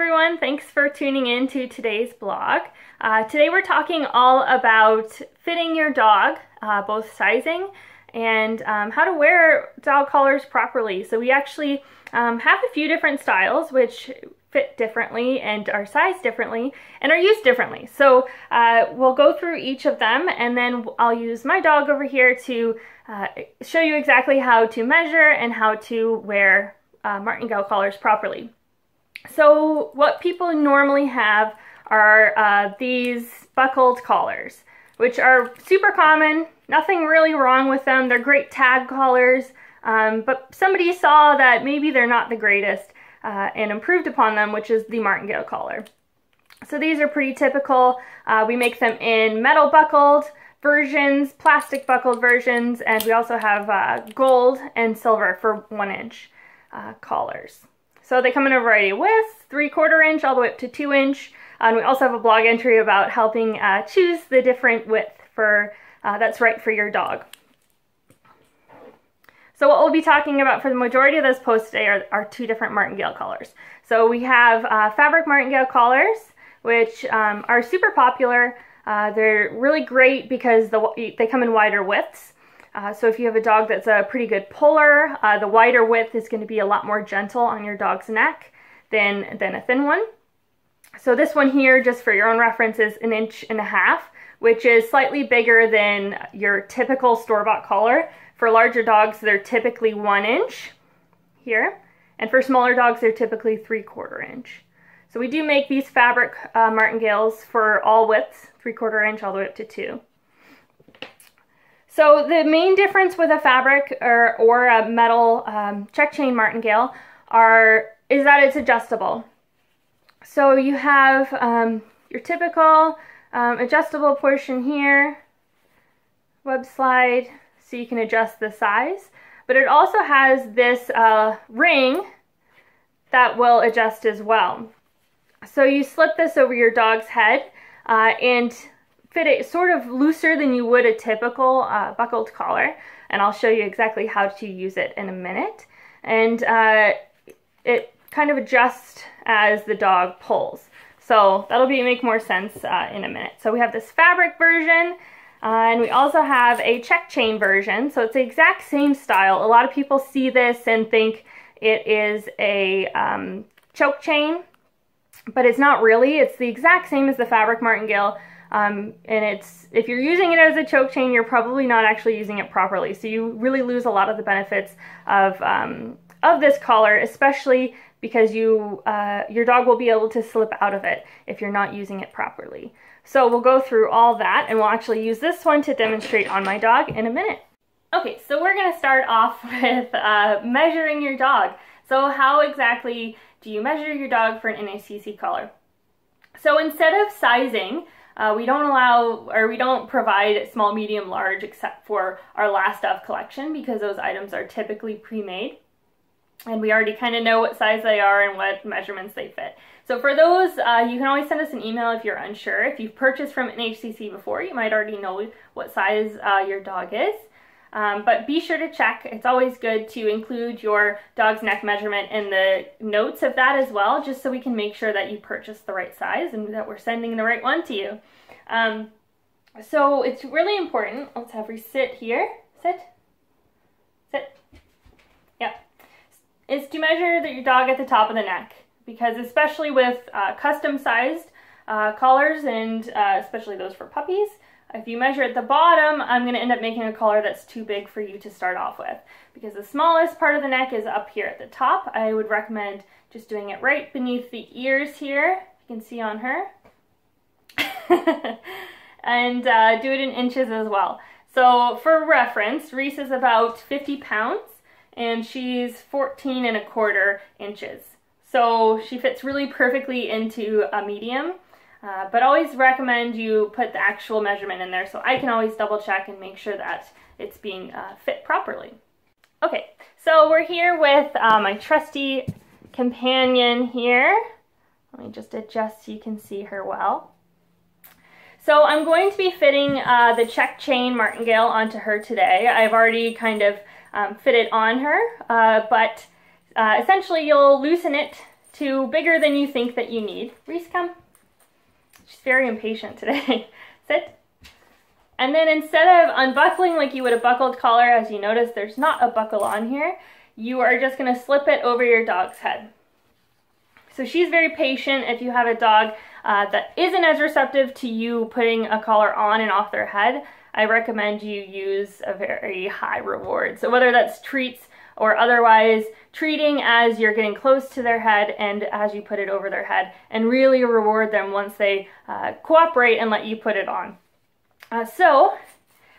everyone, thanks for tuning in to today's blog. Uh, today we're talking all about fitting your dog, uh, both sizing and um, how to wear dog collars properly. So we actually um, have a few different styles which fit differently and are sized differently and are used differently. So uh, we'll go through each of them and then I'll use my dog over here to uh, show you exactly how to measure and how to wear uh, martingale collars properly. So what people normally have are uh, these buckled collars, which are super common, nothing really wrong with them. They're great tag collars, um, but somebody saw that maybe they're not the greatest uh, and improved upon them, which is the martingale collar. So these are pretty typical. Uh, we make them in metal buckled versions, plastic buckled versions, and we also have uh, gold and silver for one inch uh, collars. So they come in a variety of widths, three quarter inch all the way up to two inch. And we also have a blog entry about helping uh, choose the different width for uh, that's right for your dog. So what we'll be talking about for the majority of this post today are, are two different martingale collars. So we have uh, fabric martingale collars, which um, are super popular. Uh, they're really great because the, they come in wider widths. Uh, so if you have a dog that's a pretty good puller, uh, the wider width is going to be a lot more gentle on your dog's neck than, than a thin one. So this one here, just for your own reference, is an inch and a half, which is slightly bigger than your typical store-bought collar. For larger dogs, they're typically one inch here. And for smaller dogs, they're typically three quarter inch. So we do make these fabric uh, martingales for all widths, three quarter inch all the way up to two. So the main difference with a fabric or, or a metal um, check chain martingale are is that it's adjustable. So you have um, your typical um, adjustable portion here, web slide, so you can adjust the size. But it also has this uh, ring that will adjust as well. So you slip this over your dog's head uh, and fit it sort of looser than you would a typical uh, buckled collar. And I'll show you exactly how to use it in a minute. And uh, it kind of adjusts as the dog pulls. So that'll be make more sense uh, in a minute. So we have this fabric version. Uh, and we also have a check chain version. So it's the exact same style. A lot of people see this and think it is a um, choke chain, but it's not really. It's the exact same as the fabric martingale, um, and it's if you're using it as a choke chain, you're probably not actually using it properly. So you really lose a lot of the benefits of um, of this collar, especially because you uh, your dog will be able to slip out of it if you're not using it properly. So we'll go through all that, and we'll actually use this one to demonstrate on my dog in a minute. Okay, so we're gonna start off with uh, measuring your dog. So how exactly do you measure your dog for an NHCC collar? So instead of sizing, uh, we don't allow or we don't provide small, medium, large except for our last of collection because those items are typically pre-made and we already kind of know what size they are and what measurements they fit. So for those, uh, you can always send us an email if you're unsure. If you've purchased from NHCC before, you might already know what size uh, your dog is. Um, but be sure to check. It's always good to include your dog's neck measurement in the notes of that as well, just so we can make sure that you purchase the right size and that we're sending the right one to you. Um, so it's really important. Let's have her sit here. Sit. Sit. Yep. Is to measure your dog at the top of the neck because especially with uh, custom sized uh, collars and uh, especially those for puppies, if you measure at the bottom, I'm going to end up making a collar that's too big for you to start off with. Because the smallest part of the neck is up here at the top. I would recommend just doing it right beneath the ears here. You can see on her. and uh, do it in inches as well. So for reference, Reese is about 50 pounds and she's 14 and a quarter inches. So she fits really perfectly into a medium. Uh, but always recommend you put the actual measurement in there so I can always double check and make sure that it's being uh, fit properly. Okay, so we're here with uh, my trusty companion here. Let me just adjust so you can see her well. So I'm going to be fitting uh, the check chain martingale onto her today. I've already kind of um, fit it on her, uh, but essentially you'll loosen it to bigger than you think that you need. Reese, come. She's very impatient today. Sit. And then instead of unbuckling like you would a buckled collar, as you notice there's not a buckle on here, you are just gonna slip it over your dog's head. So she's very patient if you have a dog uh, that isn't as receptive to you putting a collar on and off their head. I recommend you use a very high reward. So whether that's treats or otherwise treating as you're getting close to their head and as you put it over their head and really reward them once they uh, cooperate and let you put it on. Uh, so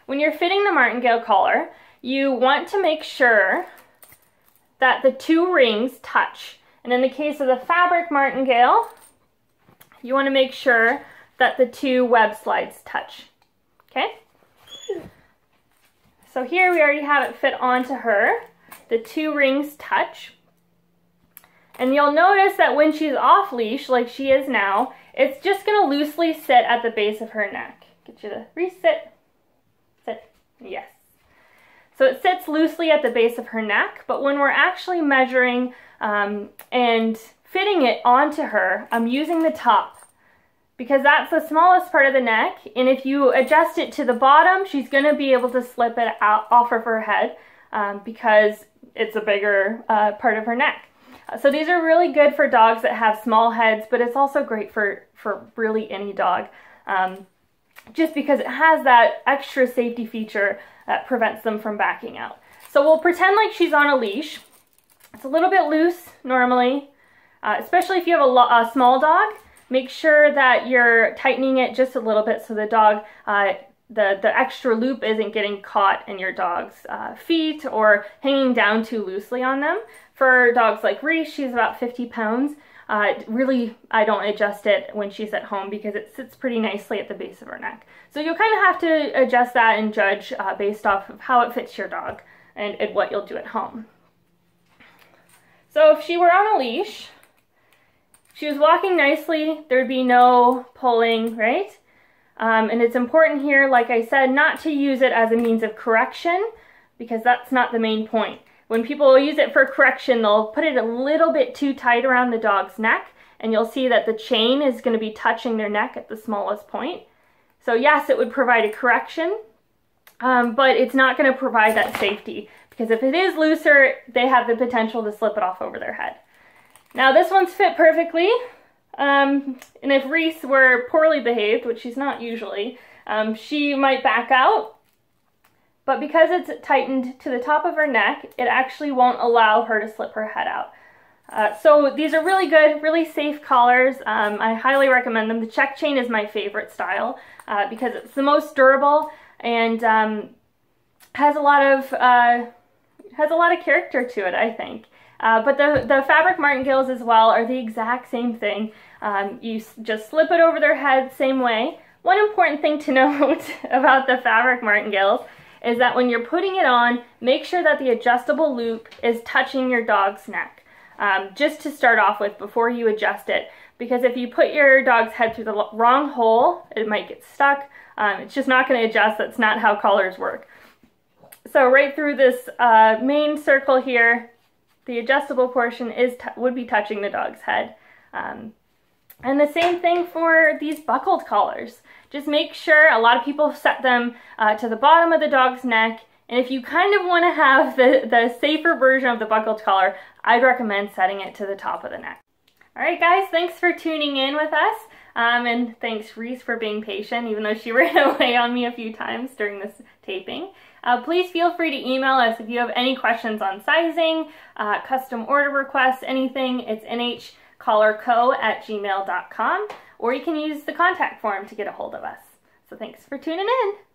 when you're fitting the martingale collar, you want to make sure that the two rings touch. And in the case of the fabric martingale, you want to make sure that the two web slides touch. Okay? So here we already have it fit onto her. The two rings touch. And you'll notice that when she's off leash, like she is now, it's just going to loosely sit at the base of her neck. Get you to resit. Sit. Yes. So it sits loosely at the base of her neck, but when we're actually measuring um, and fitting it onto her, I'm using the top because that's the smallest part of the neck. And if you adjust it to the bottom, she's going to be able to slip it out off of her head um, because it's a bigger uh, part of her neck. So these are really good for dogs that have small heads, but it's also great for, for really any dog. Um, just because it has that extra safety feature that prevents them from backing out. So we'll pretend like she's on a leash. It's a little bit loose normally, uh, especially if you have a, a, small dog. Make sure that you're tightening it just a little bit so the dog, uh, the, the extra loop isn't getting caught in your dog's uh, feet or hanging down too loosely on them. For dogs like Reese, she's about 50 pounds. Uh, really, I don't adjust it when she's at home because it sits pretty nicely at the base of her neck. So you'll kind of have to adjust that and judge uh, based off of how it fits your dog and, and what you'll do at home. So if she were on a leash, she was walking nicely, there'd be no pulling, right? Um, and it's important here, like I said, not to use it as a means of correction because that's not the main point. When people use it for correction, they'll put it a little bit too tight around the dog's neck and you'll see that the chain is going to be touching their neck at the smallest point. So yes, it would provide a correction, um, but it's not going to provide that safety because if it is looser, they have the potential to slip it off over their head. Now this one's fit perfectly, um, and if Reese were poorly behaved, which she's not usually, um, she might back out but because it's tightened to the top of her neck, it actually won't allow her to slip her head out. Uh, so these are really good, really safe collars. Um, I highly recommend them. The check chain is my favorite style uh, because it's the most durable and um, has a lot of uh, has a lot of character to it, I think. Uh, but the, the fabric martingales as well are the exact same thing. Um, you just slip it over their head same way. One important thing to note about the fabric martingales is that when you're putting it on, make sure that the adjustable loop is touching your dog's neck. Um, just to start off with before you adjust it. Because if you put your dog's head through the wrong hole, it might get stuck. Um, it's just not going to adjust. That's not how collars work. So right through this uh, main circle here, the adjustable portion is would be touching the dog's head. Um, and the same thing for these buckled collars. Just make sure, a lot of people set them uh, to the bottom of the dog's neck, and if you kind of want to have the, the safer version of the buckled collar, I'd recommend setting it to the top of the neck. All right, guys, thanks for tuning in with us. Um, and thanks, Reese, for being patient, even though she ran away on me a few times during this taping. Uh, please feel free to email us if you have any questions on sizing, uh, custom order requests, anything. It's NH collarco at gmail.com, or you can use the contact form to get a hold of us. So thanks for tuning in.